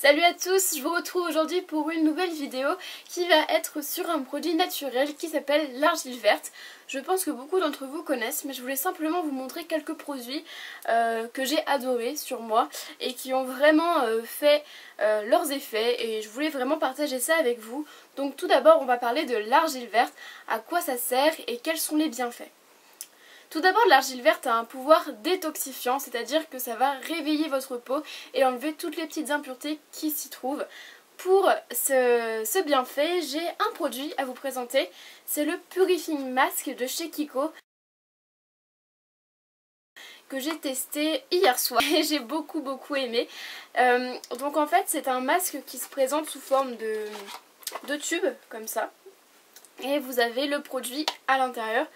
Salut à tous, je vous retrouve aujourd'hui pour une nouvelle vidéo qui va être sur un produit naturel qui s'appelle l'argile verte. Je pense que beaucoup d'entre vous connaissent mais je voulais simplement vous montrer quelques produits euh, que j'ai adorés sur moi et qui ont vraiment euh, fait euh, leurs effets et je voulais vraiment partager ça avec vous. Donc tout d'abord on va parler de l'argile verte, à quoi ça sert et quels sont les bienfaits. Tout d'abord, l'argile verte a un pouvoir détoxifiant, c'est-à-dire que ça va réveiller votre peau et enlever toutes les petites impuretés qui s'y trouvent. Pour ce, bienfait, j'ai un produit à vous présenter, c'est le Purifying Mask de chez Kiko que j'ai testé hier soir et j'ai beaucoup beaucoup aimé. Euh, donc en fait c'est un masque qui se présente sous forme de, de tube comme ça et vous avez le produit à l'intérieur.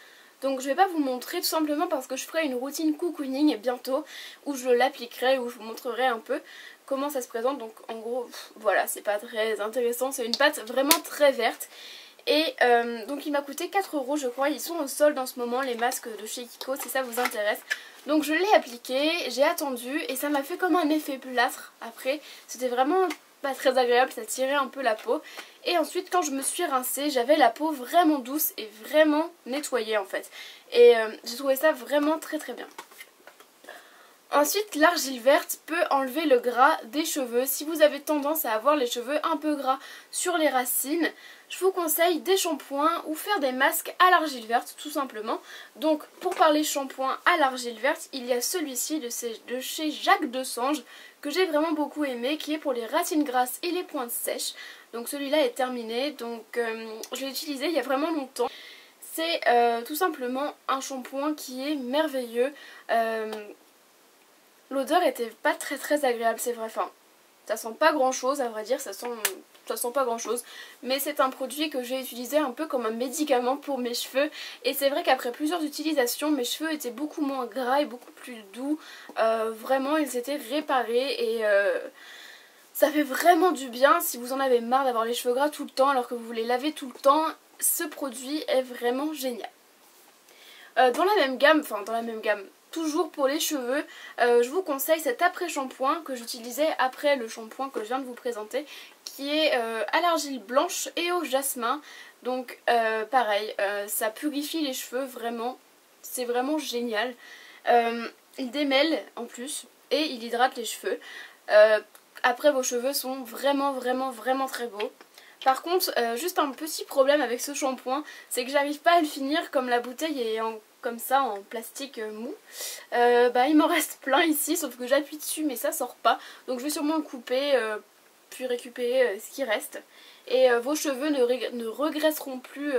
Donc je vais pas vous montrer tout simplement parce que je ferai une routine cocooning bientôt où je l'appliquerai, où je vous montrerai un peu comment ça se présente. Donc en gros, voilà, c'est pas très intéressant, c'est une pâte vraiment très verte. Et euh, donc il m'a coûté 4 euros je crois, ils sont au solde en ce moment les masques de chez Kiko si ça vous intéresse. Donc je l'ai appliqué, j'ai attendu et ça m'a fait comme un effet plâtre après. C'était vraiment pas très agréable, ça tirait un peu la peau. Et ensuite quand je me suis rincée, j'avais la peau vraiment douce et vraiment nettoyée en fait. Et euh, j'ai trouvé ça vraiment très très bien. Ensuite, l'argile verte peut enlever le gras des cheveux. Si vous avez tendance à avoir les cheveux un peu gras sur les racines, je vous conseille des shampoings ou faire des masques à l'argile verte tout simplement. Donc pour parler shampoing à l'argile verte, il y a celui-ci de, chez Jacques Desange que j'ai vraiment beaucoup aimé qui est pour les racines grasses et les pointes sèches. Donc celui-là est terminé, donc euh, je l'ai utilisé il y a vraiment longtemps. C'est euh, tout simplement un shampoing qui est merveilleux. Euh, L'odeur était pas très très agréable, c'est vrai. Enfin, ça sent pas grand chose, à vrai dire, ça sent, ça sent pas grand chose. Mais c'est un produit que j'ai utilisé un peu comme un médicament pour mes cheveux. Et c'est vrai qu'après plusieurs utilisations, mes cheveux étaient beaucoup moins gras et beaucoup plus doux. Euh, vraiment, ils étaient réparés et... Euh, ça fait vraiment du bien si vous en avez marre d'avoir les cheveux gras tout le temps alors que vous les lavez tout le temps. Ce produit est vraiment génial. Euh, dans la même gamme, enfin dans la même gamme, toujours pour les cheveux, euh, je vous conseille cet après-shampoing que j'utilisais après le shampoing que je viens de vous présenter, qui est euh, à l'argile blanche et au jasmin. Donc euh, pareil, ça purifie les cheveux vraiment, c'est vraiment génial. il démêle en plus et il hydrate les cheveux. après vos cheveux sont vraiment vraiment vraiment très beaux. Par contre, juste un petit problème avec ce shampoing, c'est que j'arrive pas à le finir comme la bouteille est en comme ça en plastique euh, mou. Euh, bah, il m'en reste plein ici, sauf que j'appuie dessus mais ça sort pas. Donc je vais sûrement couper, euh, puis récupérer ce qui reste. Et vos cheveux ne, ne, regresseront plus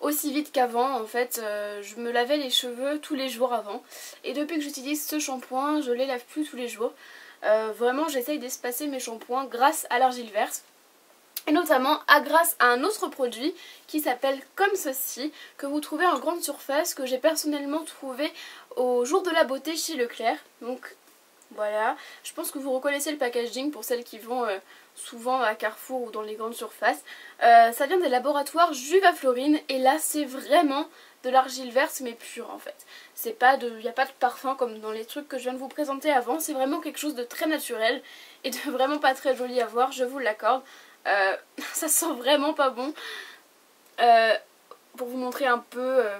aussi vite qu'avant. En fait, je me lavais les cheveux tous les jours avant. Et depuis que j'utilise ce shampoing, je les lave plus tous les jours. vraiment, j'essaye d'espacer mes shampoings grâce à l'argile verte et notamment à grâce à un autre produit qui s'appelle Comme ceci que vous trouvez en grande surface que j'ai personnellement trouvé au jour de la beauté chez Leclerc donc voilà, je pense que vous reconnaissez le packaging pour celles qui vont euh, souvent à Carrefour ou dans les grandes surfaces. Euh, ça vient des laboratoires Juva Florine et là c'est vraiment de l'argile verte mais pure en fait. C'est pas de, il n'y a pas de parfum comme dans les trucs que je viens de vous présenter avant, c'est vraiment quelque chose de très naturel et de vraiment pas très joli à voir, je vous l'accorde. Euh, ça sent vraiment pas bon. Euh, pour vous montrer un peu, euh,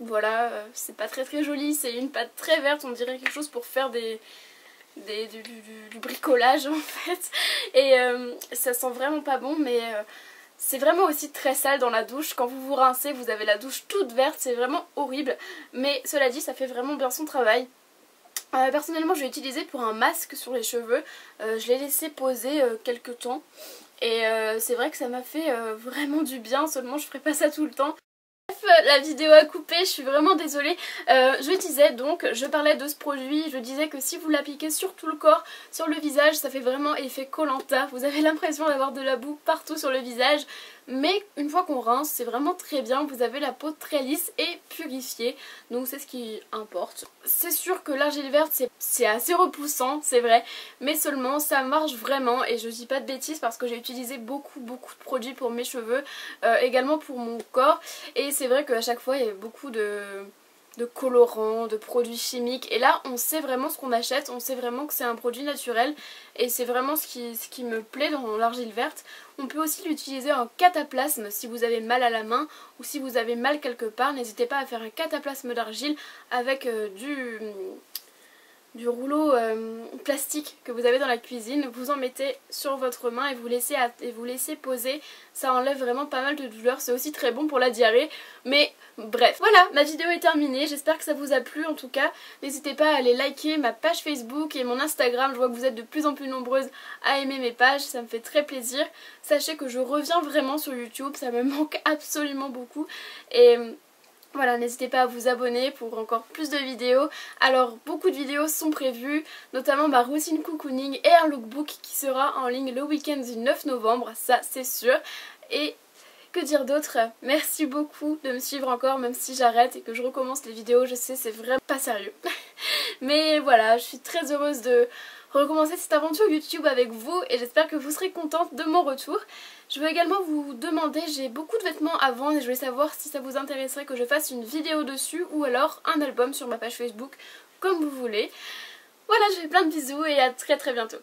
voilà, c'est pas très très joli, c'est une pâte très verte, on dirait quelque chose pour faire des, du, bricolage en fait. Et ça sent vraiment pas bon, mais c'est vraiment aussi très sale dans la douche. Quand vous vous rincez, vous avez la douche toute verte, c'est vraiment horrible. Mais cela dit, ça fait vraiment bien son travail. personnellement, je l'ai utilisé pour un masque sur les cheveux. je l'ai laissé poser quelques temps. Et euh, c'est vrai que ça m'a fait euh, vraiment du bien, seulement je ferai pas ça tout le temps. Bref, la vidéo a coupé, je suis vraiment désolée. Euh, je disais donc, je parlais de ce produit, je disais que si vous l'appliquez sur tout le corps, sur le visage, ça fait vraiment effet Colanta. Vous avez l'impression d'avoir de la boue partout sur le visage. Mais une fois qu'on rince, c'est vraiment très bien. Vous avez la peau très lisse et purifiée. Donc c'est ce qui importe. C'est sûr que l'argile verte, c'est assez repoussant, c'est vrai. Mais seulement, ça marche vraiment. Et je dis pas de bêtises parce que j'ai utilisé beaucoup, beaucoup de produits pour mes cheveux. Euh, également pour mon corps. Et c'est vrai qu'à chaque fois, il y a beaucoup de de colorants, de produits chimiques. Et là, on sait vraiment ce qu'on achète, on sait vraiment que c'est un produit naturel. Et c'est vraiment ce qui, ce qui me plaît dans l'argile verte. On peut aussi l'utiliser en cataplasme si vous avez mal à la main ou si vous avez mal quelque part. N'hésitez pas à faire un cataplasme d'argile avec euh, du du rouleau euh, plastique que vous avez dans la cuisine, vous en mettez sur votre main et vous, laissez poser. Ça enlève vraiment pas mal de douleur, c'est aussi très bon pour la diarrhée. Mais bref, voilà, ma vidéo est terminée, j'espère que ça vous a plu en tout cas. N'hésitez pas à aller liker ma page Facebook et mon Instagram, je vois que vous êtes de plus en plus nombreuses à aimer mes pages, ça me fait très plaisir. Sachez que je reviens vraiment sur YouTube, ça me manque absolument beaucoup. Et voilà, n'hésitez pas à vous abonner pour encore plus de vidéos. Alors, beaucoup de vidéos sont prévues, notamment ma routine cocooning et un lookbook qui sera en ligne le week-end du 9 novembre, ça c'est sûr. Et que dire d'autre? Merci beaucoup de me suivre encore, même si j'arrête et que je recommence les vidéos, je sais, c'est vraiment pas sérieux. Mais voilà, je suis très heureuse de recommencer cette aventure YouTube avec vous et j'espère que vous serez contente de mon retour. Je veux également vous demander, j'ai beaucoup de vêtements à vendre et je voulais savoir si ça vous intéresserait que je fasse une vidéo dessus ou alors un album sur ma page Facebook, comme vous voulez. Voilà, je fais plein de bisous et à très très bientôt.